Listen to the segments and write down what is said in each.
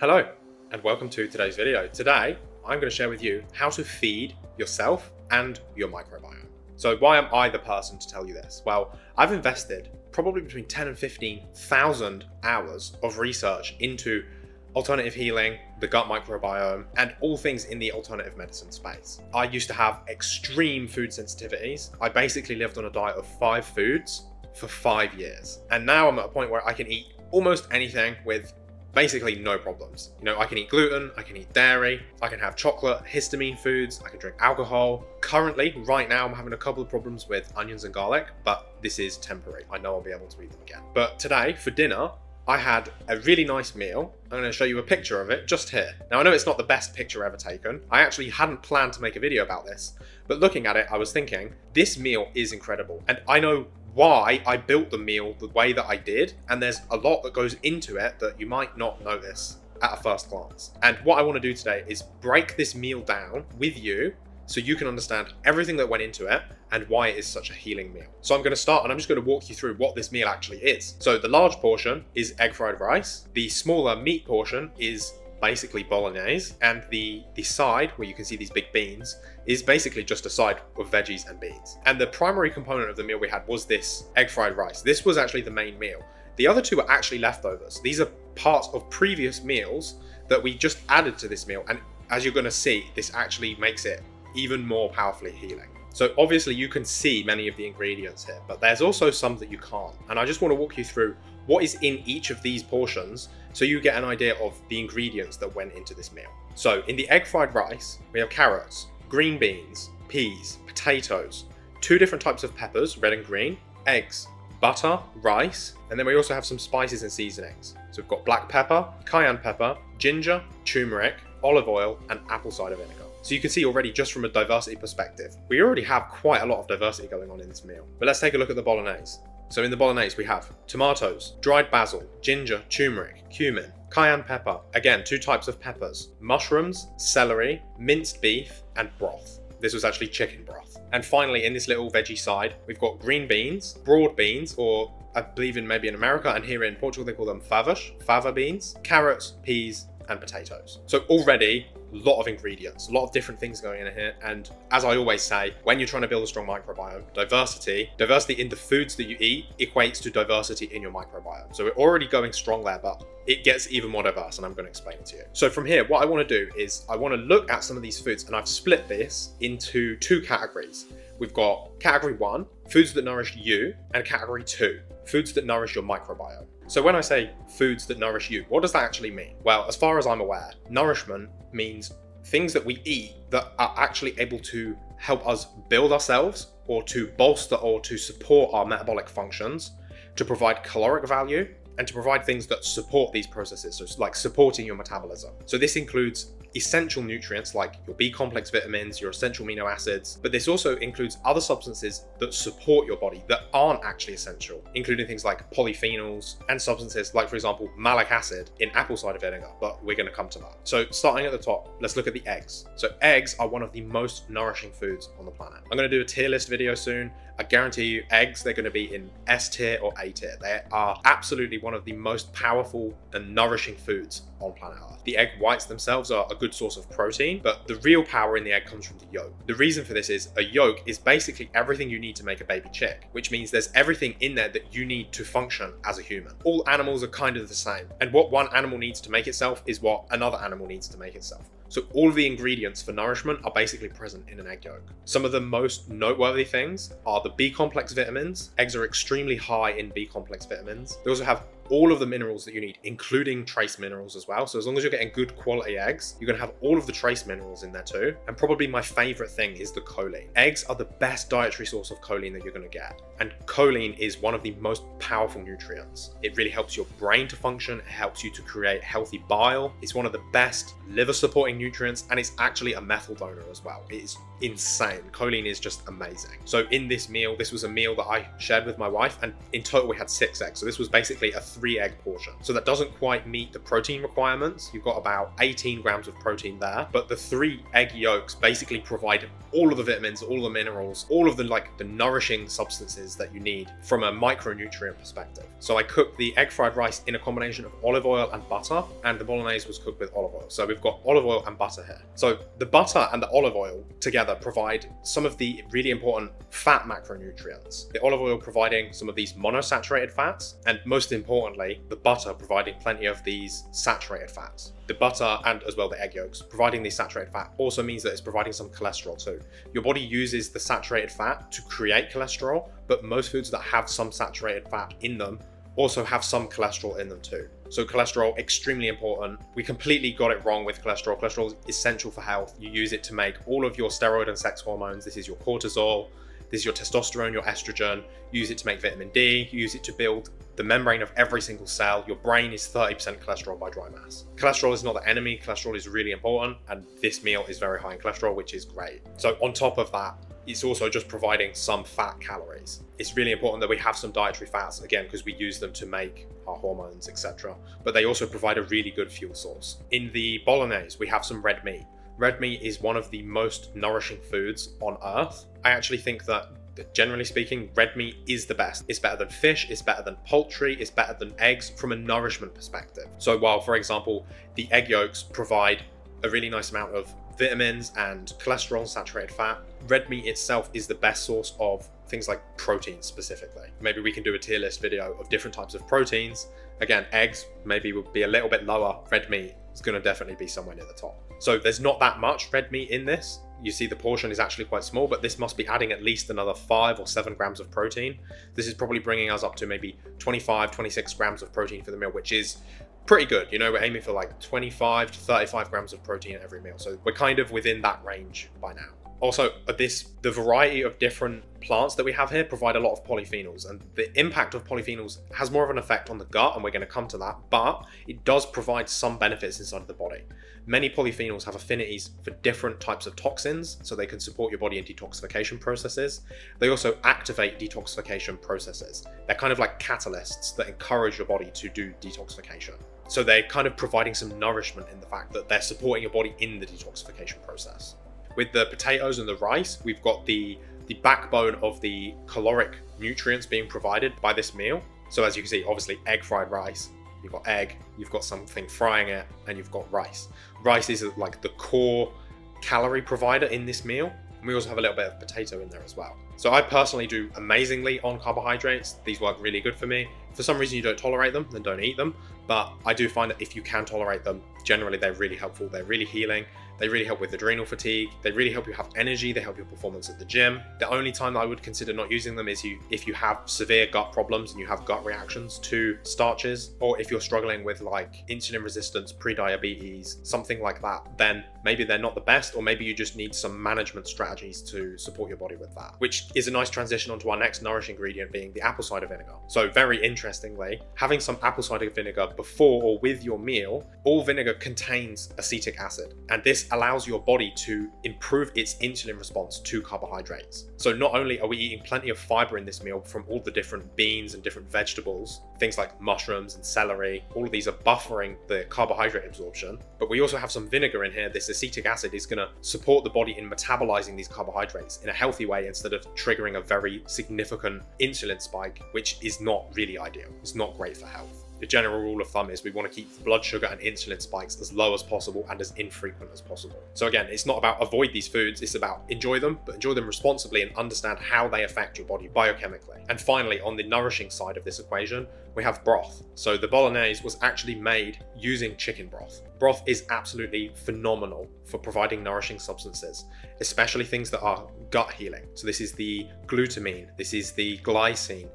Hello, and welcome to today's video. Today, I'm going to share with you how to feed yourself and your microbiome. So why am I the person to tell you this? Well, I've invested probably between 10 and 15,000 hours of research into alternative healing, the gut microbiome, and all things in the alternative medicine space. I used to have extreme food sensitivities. I basically lived on a diet of five foods for five years. And now I'm at a point where I can eat almost anything with basically no problems. You know, I can eat gluten, I can eat dairy, I can have chocolate, histamine foods, I can drink alcohol. Currently, right now, I'm having a couple of problems with onions and garlic, but this is temporary. I know I'll be able to eat them again. But today, for dinner, I had a really nice meal. I'm going to show you a picture of it just here. Now, I know it's not the best picture ever taken. I actually hadn't planned to make a video about this, but looking at it, I was thinking, this meal is incredible. And I know why I built the meal the way that I did, and there's a lot that goes into it that you might not notice at a first glance. And what I want to do today is break this meal down with you so you can understand everything that went into it and why it is such a healing meal. So I'm going to start and I'm just going to walk you through what this meal actually is. So the large portion is egg fried rice. The smaller meat portion is basically bolognese, and the, the side, where you can see these big beans, is basically just a side of veggies and beans. And the primary component of the meal we had was this egg fried rice. This was actually the main meal. The other two are actually leftovers. These are parts of previous meals that we just added to this meal, and as you're going to see, this actually makes it even more powerfully healing. So obviously you can see many of the ingredients here, but there's also some that you can't. And I just want to walk you through what is in each of these portions so you get an idea of the ingredients that went into this meal. So in the egg fried rice, we have carrots, green beans, peas, potatoes, two different types of peppers, red and green, eggs, butter, rice, and then we also have some spices and seasonings. So we've got black pepper, cayenne pepper, ginger, turmeric, olive oil, and apple cider vinegar. So you can see already just from a diversity perspective, we already have quite a lot of diversity going on in this meal. But let's take a look at the bolognese. So in the bolognese we have tomatoes, dried basil, ginger, turmeric, cumin, cayenne pepper, again two types of peppers, mushrooms, celery, minced beef, and broth. This was actually chicken broth. And finally in this little veggie side, we've got green beans, broad beans, or I believe in maybe in America and here in Portugal they call them favas, fava beans, carrots, peas, and potatoes. So already a lot of ingredients, a lot of different things going in here. And as I always say, when you're trying to build a strong microbiome, diversity, diversity in the foods that you eat equates to diversity in your microbiome. So we're already going strong there, but it gets even more diverse and I'm going to explain it to you. So from here, what I want to do is I want to look at some of these foods and I've split this into two categories. We've got category one, foods that nourish you, and category two, foods that nourish your microbiome. So when I say foods that nourish you, what does that actually mean? Well, as far as I'm aware, nourishment means things that we eat that are actually able to help us build ourselves or to bolster or to support our metabolic functions, to provide caloric value, and to provide things that support these processes, so like supporting your metabolism. So this includes essential nutrients like your B complex vitamins, your essential amino acids, but this also includes other substances that support your body that aren't actually essential, including things like polyphenols and substances like, for example, malic acid in apple cider vinegar, but we're going to come to that. So starting at the top, let's look at the eggs. So eggs are one of the most nourishing foods on the planet. I'm going to do a tier list video soon. I guarantee you eggs, they're going to be in S tier or A tier. They are absolutely one of the most powerful and nourishing foods on planet Earth. The egg whites themselves are a good source of protein, but the real power in the egg comes from the yolk. The reason for this is a yolk is basically everything you need to make a baby chick, which means there's everything in there that you need to function as a human. All animals are kind of the same, and what one animal needs to make itself is what another animal needs to make itself. So all of the ingredients for nourishment are basically present in an egg yolk. Some of the most noteworthy things are the B complex vitamins. Eggs are extremely high in B complex vitamins. They also have all of the minerals that you need, including trace minerals as well. So as long as you're getting good quality eggs, you're gonna have all of the trace minerals in there too. And probably my favorite thing is the choline. Eggs are the best dietary source of choline that you're gonna get. And choline is one of the most powerful nutrients. It really helps your brain to function. It helps you to create healthy bile. It's one of the best liver supporting nutrients and it's actually a methyl donor as well. It is insane. Choline is just amazing. So in this meal, this was a meal that I shared with my wife and in total we had six eggs. So this was basically a three egg portion. So that doesn't quite meet the protein requirements. You've got about 18 grams of protein there, but the three egg yolks basically provide all of the vitamins, all the minerals, all of the like the nourishing substances that you need from a micronutrient perspective. So I cooked the egg fried rice in a combination of olive oil and butter, and the bolognese was cooked with olive oil. So we've got olive oil and butter here. So the butter and the olive oil together provide some of the really important fat macronutrients. The olive oil providing some of these monosaturated fats, and most importantly, the butter providing plenty of these saturated fats. The butter and as well the egg yolks providing these saturated fat also means that it's providing some cholesterol too. Your body uses the saturated fat to create cholesterol, but most foods that have some saturated fat in them also have some cholesterol in them too. So cholesterol, extremely important. We completely got it wrong with cholesterol. Cholesterol is essential for health. You use it to make all of your steroid and sex hormones. This is your cortisol, this is your testosterone, your estrogen. use it to make vitamin D. use it to build the membrane of every single cell. Your brain is 30% cholesterol by dry mass. Cholesterol is not the enemy. Cholesterol is really important. And this meal is very high in cholesterol, which is great. So on top of that, it's also just providing some fat calories. It's really important that we have some dietary fats again because we use them to make our hormones, etc. But they also provide a really good fuel source. In the bolognese, we have some red meat. Red meat is one of the most nourishing foods on earth. I actually think that generally speaking, red meat is the best. It's better than fish, it's better than poultry, it's better than eggs from a nourishment perspective. So while, for example, the egg yolks provide a really nice amount of vitamins and cholesterol, saturated fat. Red meat itself is the best source of things like proteins specifically. Maybe we can do a tier list video of different types of proteins. Again, eggs maybe would be a little bit lower. Red meat is going to definitely be somewhere near the top. So there's not that much red meat in this. You see the portion is actually quite small, but this must be adding at least another five or seven grams of protein. This is probably bringing us up to maybe 25, 26 grams of protein for the meal, which is pretty good. You know, we're aiming for like 25 to 35 grams of protein at every meal. So we're kind of within that range by now. Also, uh, this the variety of different plants that we have here provide a lot of polyphenols, and the impact of polyphenols has more of an effect on the gut, and we're going to come to that, but it does provide some benefits inside of the body. Many polyphenols have affinities for different types of toxins, so they can support your body in detoxification processes. They also activate detoxification processes. They're kind of like catalysts that encourage your body to do detoxification. So they're kind of providing some nourishment in the fact that they're supporting your body in the detoxification process. With the potatoes and the rice, we've got the, the backbone of the caloric nutrients being provided by this meal. So as you can see, obviously egg fried rice, you've got egg, you've got something frying it, and you've got rice. Rice is like the core calorie provider in this meal. And we also have a little bit of potato in there as well. So I personally do amazingly on carbohydrates. These work really good for me. If for some reason you don't tolerate them, then don't eat them. But I do find that if you can tolerate them, generally they're really helpful. They're really healing. They really help with adrenal fatigue. They really help you have energy. They help your performance at the gym. The only time that I would consider not using them is you if you have severe gut problems and you have gut reactions to starches, or if you're struggling with like insulin resistance, pre-diabetes, something like that, then maybe they're not the best, or maybe you just need some management strategies to support your body with that. Which is a nice transition onto our next nourish ingredient being the apple cider vinegar. So very interestingly, having some apple cider vinegar before or with your meal, all vinegar contains acetic acid, and this allows your body to improve its insulin response to carbohydrates. So not only are we eating plenty of fiber in this meal from all the different beans and different vegetables, things like mushrooms and celery, all of these are buffering the carbohydrate absorption, but we also have some vinegar in here. This acetic acid is going to support the body in metabolizing these carbohydrates in a healthy way instead of triggering a very significant insulin spike, which is not really ideal. It's not great for health the general rule of thumb is we want to keep blood sugar and insulin spikes as low as possible and as infrequent as possible. So again, it's not about avoid these foods, it's about enjoy them, but enjoy them responsibly and understand how they affect your body biochemically. And finally, on the nourishing side of this equation, we have broth. So the bolognese was actually made using chicken broth. Broth is absolutely phenomenal for providing nourishing substances, especially things that are gut healing. So this is the glutamine, this is the glycine,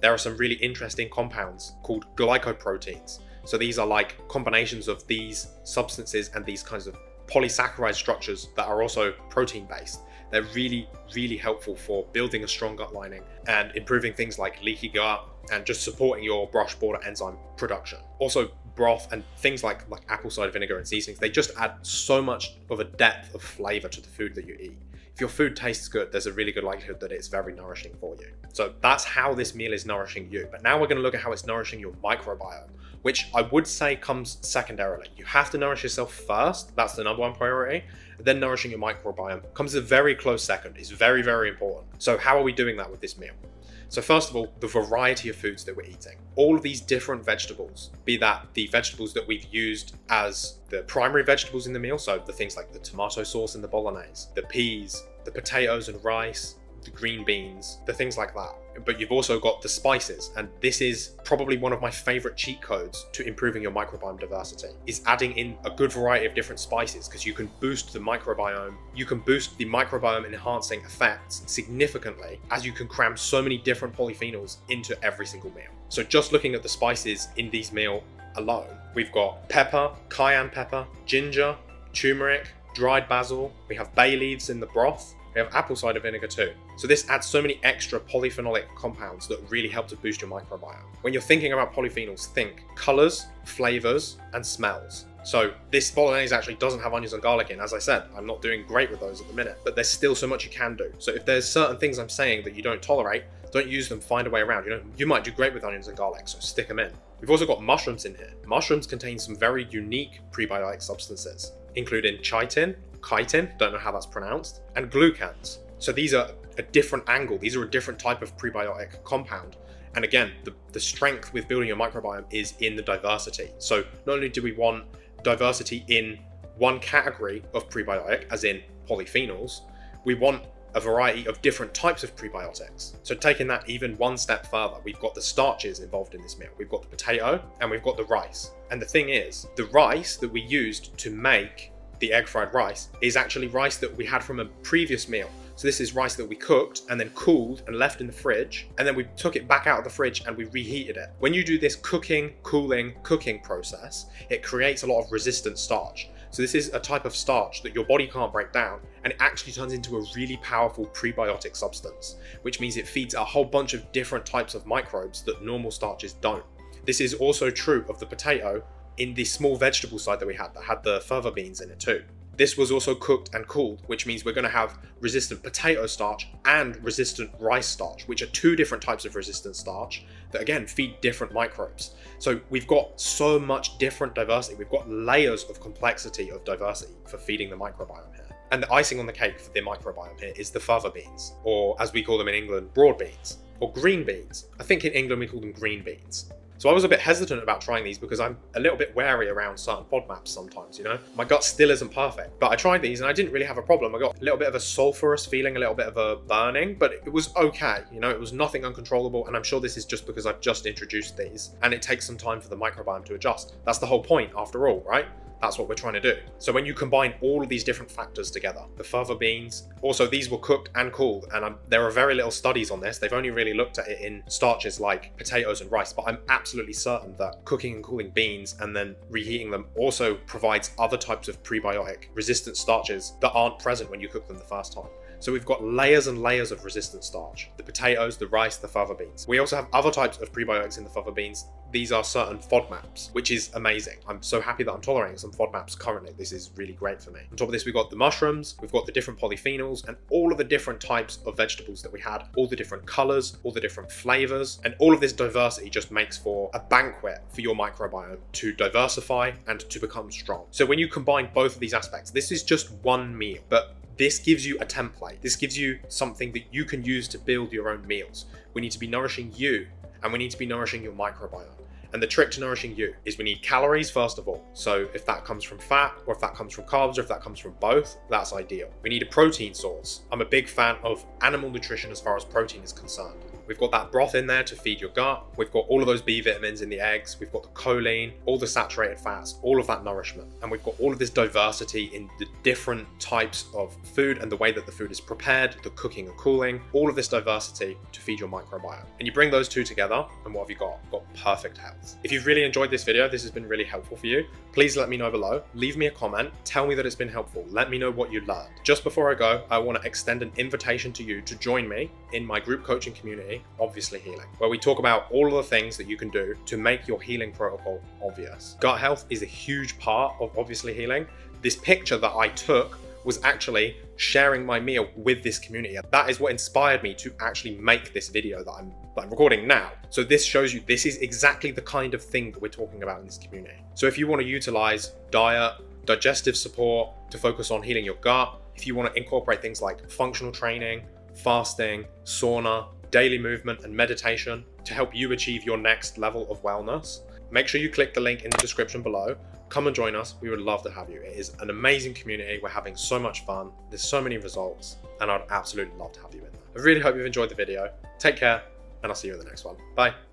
there are some really interesting compounds called glycoproteins. So these are like combinations of these substances and these kinds of polysaccharide structures that are also protein based. They're really, really helpful for building a strong gut lining and improving things like leaky gut and just supporting your brush border enzyme production. Also, broth and things like, like apple cider vinegar and seasonings, they just add so much of a depth of flavor to the food that you eat. If your food tastes good, there's a really good likelihood that it's very nourishing for you. So that's how this meal is nourishing you. But now we're going to look at how it's nourishing your microbiome, which I would say comes secondarily. You have to nourish yourself first. That's the number one priority. Then nourishing your microbiome comes a very close second. It's very, very important. So how are we doing that with this meal? So first of all, the variety of foods that we're eating. All of these different vegetables, be that the vegetables that we've used as the primary vegetables in the meal, so the things like the tomato sauce and the bolognese, the peas, the potatoes and rice, the green beans, the things like that. But you've also got the spices, and this is probably one of my favorite cheat codes to improving your microbiome diversity is adding in a good variety of different spices because you can boost the microbiome, you can boost the microbiome enhancing effects significantly as you can cram so many different polyphenols into every single meal. So just looking at the spices in these meal alone, we've got pepper, cayenne pepper, ginger, turmeric, dried basil, we have bay leaves in the broth, we have apple cider vinegar too. So this adds so many extra polyphenolic compounds that really help to boost your microbiome. When you're thinking about polyphenols, think colors, flavors, and smells. So this bolognese actually doesn't have onions and garlic in. As I said, I'm not doing great with those at the minute, but there's still so much you can do. So if there's certain things I'm saying that you don't tolerate, don't use them, find a way around. You know, you might do great with onions and garlic, so stick them in. We've also got mushrooms in here. Mushrooms contain some very unique prebiotic substances, including chitin, chitin, don't know how that's pronounced, and glucans. So these are a different angle. These are a different type of prebiotic compound. And again, the, the strength with building your microbiome is in the diversity. So not only do we want diversity in one category of prebiotic, as in polyphenols, we want a variety of different types of prebiotics. So taking that even one step further, we've got the starches involved in this meal. We've got the potato and we've got the rice. And the thing is, the rice that we used to make the egg fried rice is actually rice that we had from a previous meal. So this is rice that we cooked and then cooled and left in the fridge. And then we took it back out of the fridge and we reheated it. When you do this cooking, cooling, cooking process, it creates a lot of resistant starch. So this is a type of starch that your body can't break down and it actually turns into a really powerful prebiotic substance, which means it feeds a whole bunch of different types of microbes that normal starches don't. This is also true of the potato in the small vegetable side that we had that had the fava beans in it too. This was also cooked and cooled, which means we're going to have resistant potato starch and resistant rice starch, which are two different types of resistant starch that again feed different microbes. So we've got so much different diversity. We've got layers of complexity of diversity for feeding the microbiome here. And the icing on the cake for the microbiome here is the fava beans, or as we call them in England, broad beans, or green beans. I think in England we call them green beans. So I was a bit hesitant about trying these because I'm a little bit wary around certain FODMAPs sometimes, you know? My gut still isn't perfect, but I tried these and I didn't really have a problem. I got a little bit of a sulfurous feeling, a little bit of a burning, but it was okay. You know, it was nothing uncontrollable. And I'm sure this is just because I've just introduced these and it takes some time for the microbiome to adjust. That's the whole point after all, right? That's what we're trying to do. So when you combine all of these different factors together, the fava beans, also these were cooked and cooled, and I'm, there are very little studies on this. They've only really looked at it in starches like potatoes and rice, but I'm absolutely certain that cooking and cooling beans and then reheating them also provides other types of prebiotic resistant starches that aren't present when you cook them the first time. So we've got layers and layers of resistant starch. The potatoes, the rice, the fava beans. We also have other types of prebiotics in the fava beans. These are certain FODMAPs, which is amazing. I'm so happy that I'm tolerating some FODMAPs currently. This is really great for me. On top of this, we've got the mushrooms, we've got the different polyphenols, and all of the different types of vegetables that we had, all the different colors, all the different flavors, and all of this diversity just makes for a banquet for your microbiome to diversify and to become strong. So when you combine both of these aspects, this is just one meal, but this gives you a template. This gives you something that you can use to build your own meals. We need to be nourishing you and we need to be nourishing your microbiome. And the trick to nourishing you is we need calories first of all. So if that comes from fat or if that comes from carbs or if that comes from both, that's ideal. We need a protein source. I'm a big fan of animal nutrition as far as protein is concerned. We've got that broth in there to feed your gut. We've got all of those B vitamins in the eggs. We've got the choline, all the saturated fats, all of that nourishment. And we've got all of this diversity in the different types of food and the way that the food is prepared, the cooking and cooling, all of this diversity to feed your microbiome. And you bring those two together, and what have you got? You've got perfect health. If you've really enjoyed this video, this has been really helpful for you, please let me know below. Leave me a comment, tell me that it's been helpful. Let me know what you learned. Just before I go, I want to extend an invitation to you to join me in my group coaching community Obviously Healing, where we talk about all of the things that you can do to make your healing protocol obvious. Gut health is a huge part of Obviously Healing. This picture that I took was actually sharing my meal with this community. That is what inspired me to actually make this video that I'm, that I'm recording now. So this shows you this is exactly the kind of thing that we're talking about in this community. So if you want to utilize diet, digestive support to focus on healing your gut, if you want to incorporate things like functional training, fasting, sauna, daily movement, and meditation to help you achieve your next level of wellness, make sure you click the link in the description below. Come and join us. We would love to have you. It is an amazing community. We're having so much fun. There's so many results, and I'd absolutely love to have you in there. I really hope you've enjoyed the video. Take care, and I'll see you in the next one. Bye.